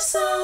So.